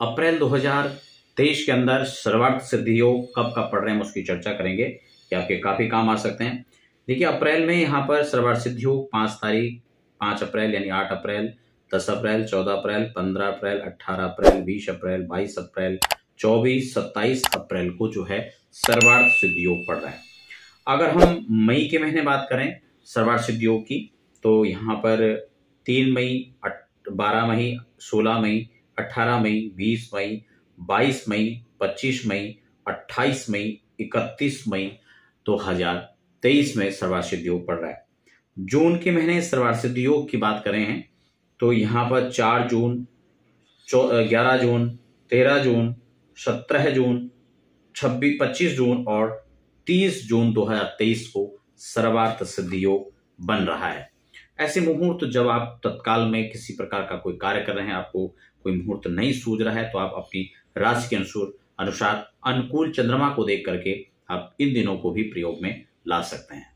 अप्रैल 2023 के अंदर सर्वार्थ सिद्धि योग कब कब पढ़ रहे हैं उसकी चर्चा करेंगे। कि आपके काफ़ी काम आ सकते हैं। देखिए, अप्रैल में यहाँ पर सर्वार्थ सिद्धि योग पाँच तारीख, पाँच अप्रैल यानी आठ अप्रैल, दस अप्रैल, चौदह अप्रैल, पंद्रह अप्रैल अट्ठारह अप्रैल, बीस अप्रैल, बाईस अप्रैल, चौबीस, सत्ताईस अप्रैल को जो है सर्वार्थ सिद्धि योग पड़ रहा है। अगर हम मई के महीने बात करें सर्वार्थ सिद्धि योग की तो यहाँ पर तीन मई बारह मई, सोलह मई अट्ठारह मई, बीस मई, बाईस मई, पच्चीस मई, अट्ठाईस मई, इकतीस मई दो हज़ार तेईस में सर्वार्थ सिद्धि योग पड़ रहा है। जून के महीने सर्वार्थ सिद्धि योग की बात करें हैं तो यहाँ पर चार जून ग्यारह जून, तेरह जून, सत्रह जून, छब्बीस, पच्चीस जून और तीस जून 2023 को सर्वार्थ सिद्धि योग बन रहा है। ऐसे मुहूर्त जब आप तत्काल में किसी प्रकार का कोई कार्य कर रहे हैं, आपको कोई मुहूर्त नहीं सूझ रहा है तो आप अपनी राशि के अनुसार अनुसार अनुकूल चंद्रमा को देख करके आप इन दिनों को भी प्रयोग में ला सकते हैं।